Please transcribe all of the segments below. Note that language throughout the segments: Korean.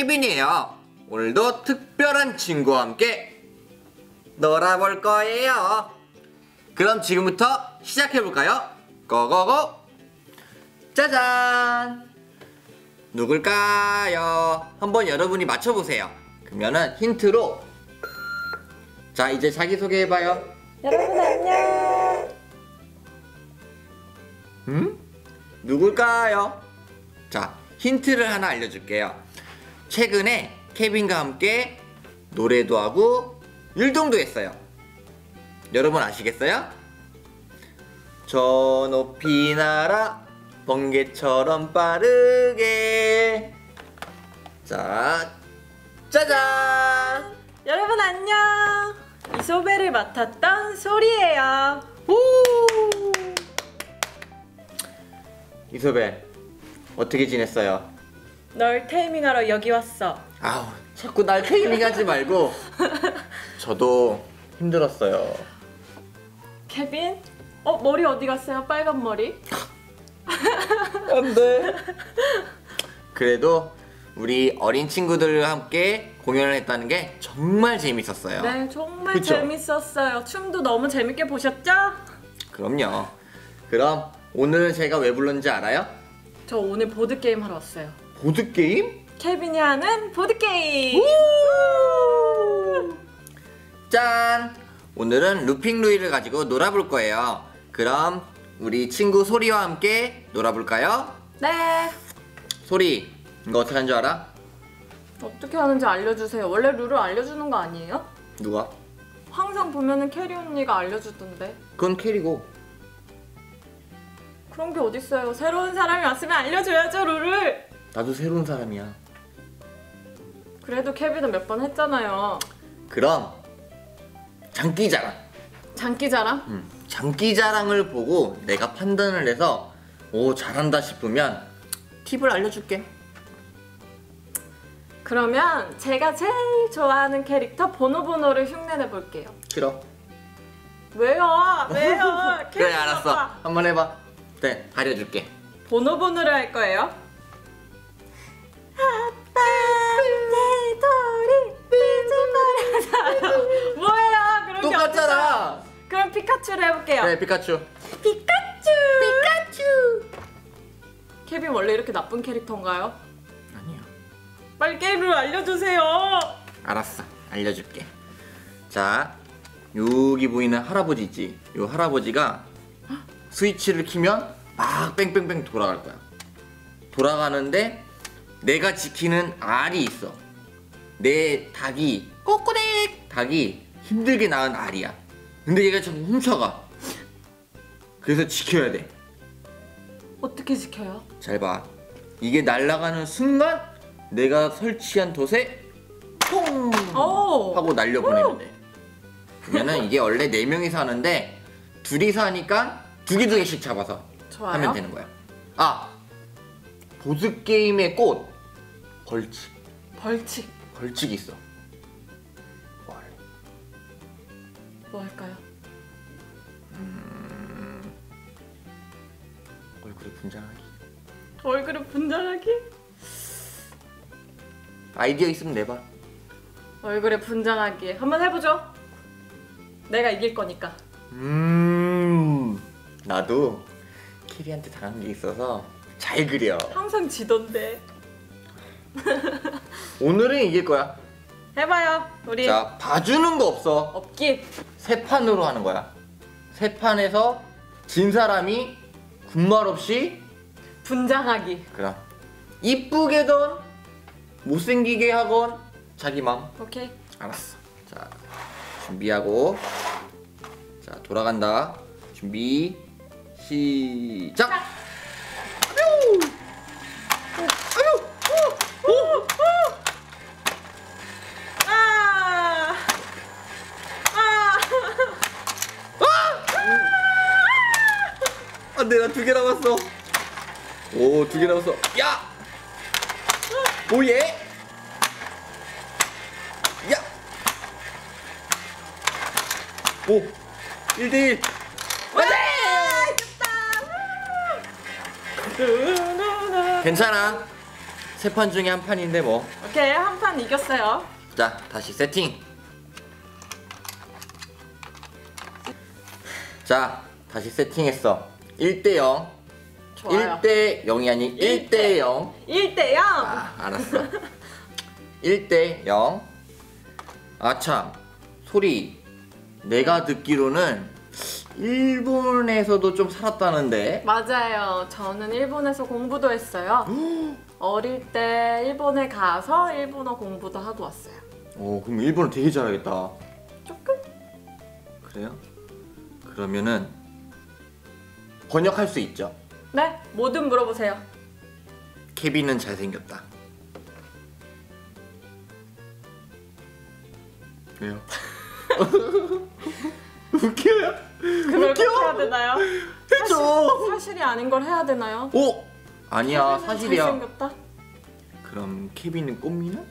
케빈이에요. 오늘도 특별한 친구와 함께 놀아볼 거예요. 그럼 지금부터 시작해볼까요? 고고고! 짜잔! 누굴까요? 한번 여러분이 맞춰보세요. 그러면은 힌트로 자 이제 자기소개해봐요. 여러분 안녕. 음? 누굴까요? 자, 힌트를 하나 알려줄게요. 최근에 케빈과 함께 노래도 하고 율동도 했어요. 여러분 아시겠어요? 저 높이 날아 번개처럼 빠르게 자, 짜잔! 여러분 안녕. 이소벨을 맡았던 소리예요. 우! 이소벨, 어떻게 지냈어요? 널 테이밍하러 여기 왔어. 아우 자꾸 날 테이밍하지 말고 저도 힘들었어요 케빈? 어 머리 어디 갔어요? 빨간 머리? 안돼 그래도 우리 어린 친구들과 함께 공연을 했다는 게 정말 재밌었어요 네 정말 그쵸? 재밌었어요. 춤도 너무 재밌게 보셨죠? 그럼요 그럼 오늘은 제가 왜 불렀는지 알아요? 저 오늘 보드 게임 하러 왔어요. 보드게임? 케빈이 하는 보드 게임. 짠! 오늘은 루핑 루이를 가지고 놀아볼 거예요 그럼 우리 친구 소리와 함께 놀아볼까요? 네. 소리 이거 어떻게 하는 줄 알아? 어떻게 하는지 알려주세요. 원래 룰을 알려주는 거 아니에요? 누가? 항상 보면은 캐리 언니가 알려주던데. 그건 캐리고 그런 게 어딨어요. 새로운 사람이 왔으면 알려줘야죠, 룰을. 나도 새로운 사람이야. 그래도 케빈은 몇번 했잖아요. 그럼 장기자랑. 장기자랑? 음, 장기자랑을 보고 내가 판단을 해서 오 잘한다 싶으면 팁을 알려줄게. 그러면 제가 제일 좋아하는 캐릭터 보노보노를 흉내내 볼게요. 싫어. 왜요? 왜요? 그래 알았어. 봐. 한번 해봐. 네 가려줄게. 보노보노를 할 거예요. 뭐예요? 그런 게 어딨어요? 똑같잖아. 그럼 피카츄를 해볼게요. 네 피카츄. 피카츄. 피카츄. 케빈 원래 이렇게 나쁜 캐릭터인가요? 아니야. 빨리 게임을 알려주세요. 알았어. 알려줄게. 자 여기 보이는 할아버지 있지. 요 할아버지가 스위치를 키면 막 뺑뺑뺑 돌아갈 거야. 돌아가는데 내가 지키는 알이 있어. 내 닭이 꼬꼬댁 닭이 힘들게 낳은 알이야. 근데 얘가 자꾸 훔쳐가. 그래서 지켜야 돼. 어떻게 지켜요? 잘 봐. 이게 날아가는 순간 내가 설치한 돛에 퐁 오. 하고 날려보내면 돼. 그러면은 이게 원래 네 명이서 하는데 둘이서 하니까 두 개 두 개씩 잡아서 좋아요. 하면 되는 거야. 아 보드 게임의 꽃 벌칙 벌칙. 벌칙이 있어. 뭘? 뭐 할까요? 얼굴에 분장하기. 얼굴을 분장하기? 아이디어 있으면 내봐. 얼굴에 분장하기. 한번 해보죠. 내가 이길 거니까. 음 나도 캐리한테 당한 게 있어서 잘 그려. 항상 지던데. 오늘은 이길 거야. 해봐요. 우리 자 봐주는 거 없어. 없기. 세 판으로 하는 거야. 세 판에서 진 사람이 군말 없이 분장하기. 그럼 이쁘게든 못생기게 하건 자기 맘. 오케이. 알았어. 자 준비하고 자 돌아간다. 준비 시작. 두 개 남았어. 오 두 개 남았어. 야! 오예! 야! 오! 1대1! 누누누. 괜찮아. 세 판 중에 한 판인데 뭐. 오케이 한 판 이겼어요. 자, 다시 세팅. 자, 다시 세팅했어. 1대 0. 좋아요. 1대 0이 아닌 1대 0. 1대 0. 아, 알았어. 1대 0. 아, 참. 소리. 내가 듣기로는 일본에서도 좀 살았다는데. 맞아요. 저는 일본에서 공부도 했어요. 어릴 때 일본에 가서 일본어 공부도 하고 왔어요. 오, 그럼 일본어 되게 잘하겠다. 조금? 그래요? 그러면은 번역할 수 있죠. 네, 뭐든 물어보세요. 케빈은 잘생겼다. 왜요? 웃겨요? 그걸 꼭 해야 되나요? 해줘. 사실 이 아닌 걸 해야 되나요? 오 아니야 케빈은 사실이야. 잘생겼다. 그럼 케빈은 꽃미나?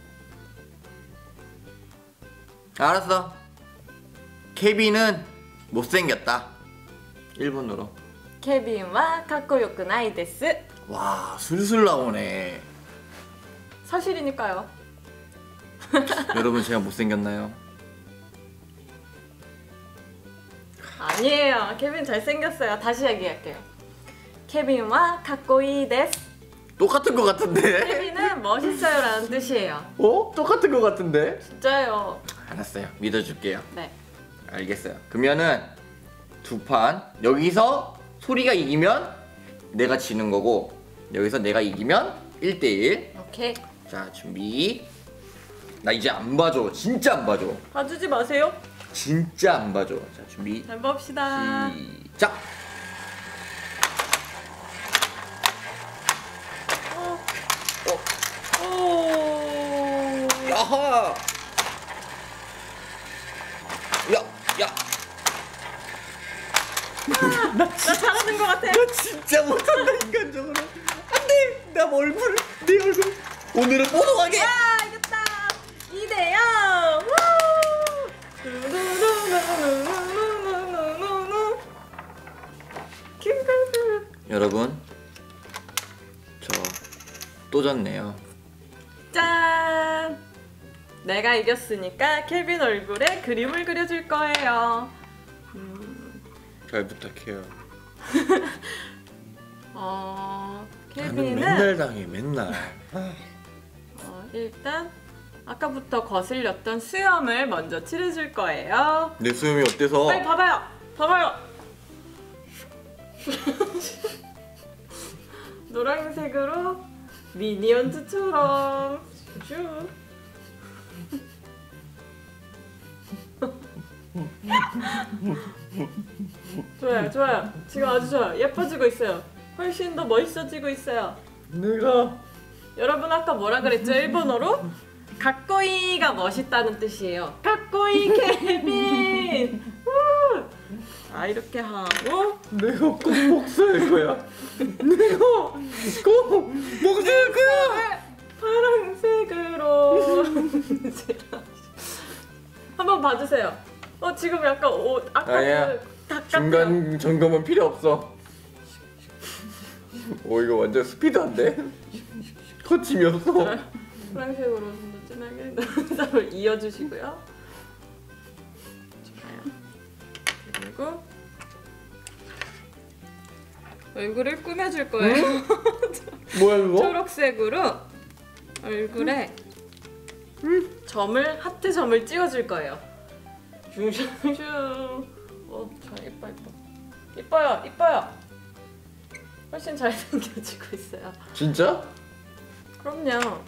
알았어. 케빈은 못생겼다. 일본어로. です. 와 술술 나오네. 사실이니까요. 여러분 제가 못생겼나요? 아니에요. 케빈 잘생겼어요. 다시 얘기할게요. かっこいいです. 똑같은 것 같은데? 케빈은 멋있어요 라는 뜻이에요. 어? 똑같은 것 같은데? 진짜요. 알았어요. 믿어줄게요. 네. 알겠어요. 그러면은 두 판 여기서 소리가 이기면 내가 지는 거고 여기서 내가 이기면 1대1 오케이. 자 준비. 나 이제 안 봐줘. 진짜 안 봐줘. 봐주지 마세요. 진짜 안 봐줘. 자 준비. 잘 봅시다. 시작. 오. 야하 야야 나 잘하는 것 같아. 나 진짜 못한다 인간적으로 안돼 나 얼굴 내 얼굴 오늘은 뽀송하게 야 이겼다. 2대 0. 킹글글. 여러분 저 또 졌네요 짠. 내가 이겼으니까 케빈 얼굴에 그림을 그려줄 거예요. 잘 부탁해요 어, 나는 케빈은 맨날 당해 맨날 어, 일단 아까부터 거슬렸던 수염을 먼저 칠해줄 거예요. 내 수염이 어때서 빨리 봐봐요. 봐봐요. 노란색으로 미니언즈처럼 슈. 좋아요, 좋아요. 지금 아주 좋아요. 예뻐지고 있어요. 훨씬 더 멋있어지고 있어요. 내가 여러분 아까 뭐라 그랬죠? 일본어로? 가꼬이가 멋있다는 뜻이에요. 가꼬이 케빈. 우! 자 이렇게 하고 내가 꼭 복수할 거야 내가 꼭 복수할 거야 파란색으로 한번 봐주세요. 어 지금 약간 옷 아까 아니야. 그 중간 점검은 필요 없어 오 이거 완전 스피드한데 없어 파란색으로 좀 더 진하게 눈썹을 이어주시고요. 좋아요. 그리고 얼굴을 꾸며줄 거예요. 뭐야 이거? 초록색으로 얼굴에 음, 점을 하트 점을 찍어줄 거예요. 슝슝슝. 어, 저 이뻐 이뻐. 이뻐요, 이뻐요. 훨씬 잘생겨지고 있어요. 진짜? 그럼요.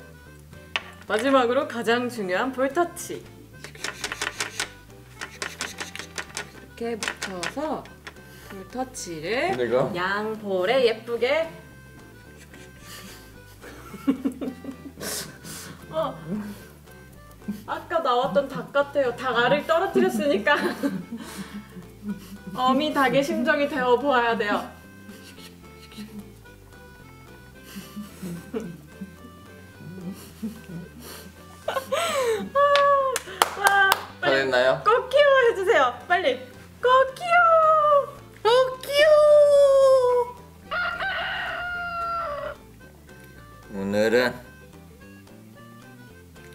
마지막으로 가장 중요한 볼터치. 이렇게 붙여서 볼터치를 내가? 양 볼에 예쁘게 어, 아까 나왔던 닭 같아요. 닭 알을 떨어뜨렸으니까 어미 닭의 심정이 되어 보아야 돼요. 와, 빨리 잘했나요? 꼭 키워 해주세요. 빨리 꼭 키워. 어 귀여워 오늘은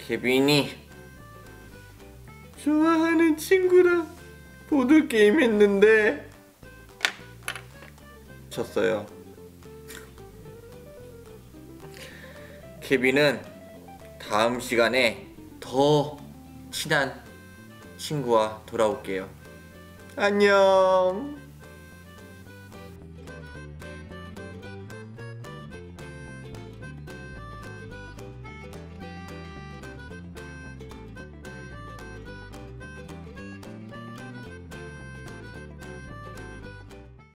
케빈이 좋아하는 친구랑 보드 게임 했는데 졌어요. 케빈은 다음 시간에 더 친한 친구와 돌아올게요. 안녕.